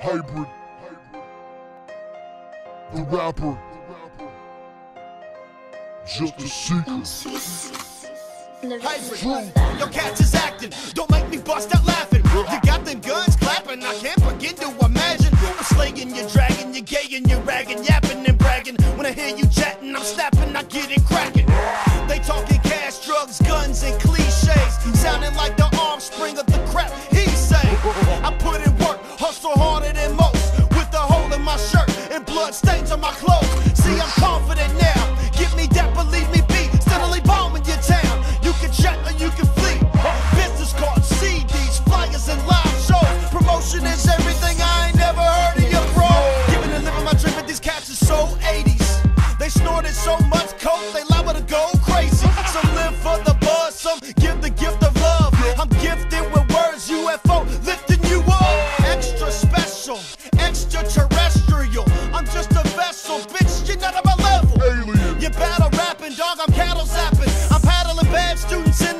Hybrid. The rapper. Just a secret. Hybrid. Your cats is acting. Don't make me bust out laughing. You got them guns clapping. I can't begin to imagine. I'm slaying you, dragging you, gaying you're ragging, yapping and bragging. When I hear you chatting, I'm snapping, I get it cracking. They talking cash, drugs, guns, and cliches. Sounding like blood stains on my clothes. See, I'm confident now.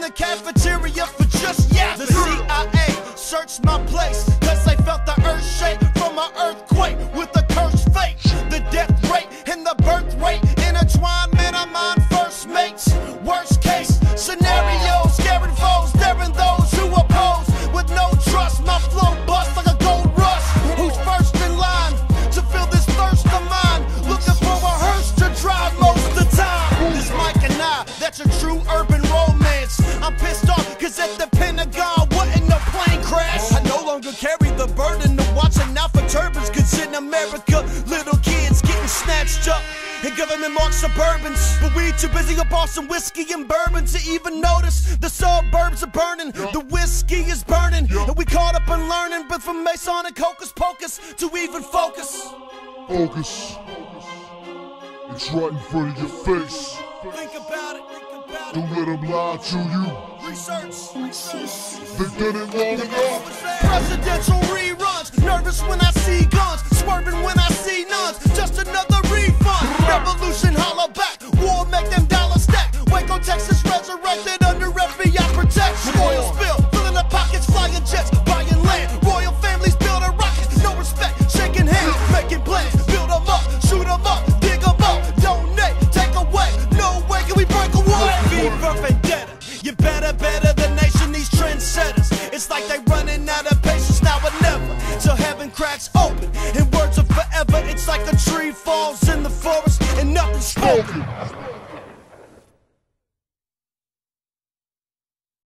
The cafeteria for just yapping. The CIA searched my place, cause they felt the earth shake from an earthquake with a cursed fate. The death rate and the birth rate intertwined, man. I'm on first mates. Worst case scenario, scaring foes, daring those who oppose with no trust. My flow bust like a gold rush. Who's first in line to fill this thirst of mine? Looking for a hearse to drive most of the time. This Mike and I, that's a true urban. I'm pissed off cause at the Pentagon wasn't no plane crash. I no longer carry the burden of watching out for turbans cause in America, little kids getting snatched up. And government marks suburbans. But we too busy up on some whiskey and bourbon to even notice the suburbs are burning. The whiskey is burning. And we caught up in learning, but from Masonic hocus pocus to even focus. Focus. It's right in front of your face. Think about it, think about Don't let them lie to you. it. Research. They've done it long enough. Presidential reruns. Nervous when I see guns. Cracks open. In words of forever, it's like a tree falls in the forest and nothing's. Spoken.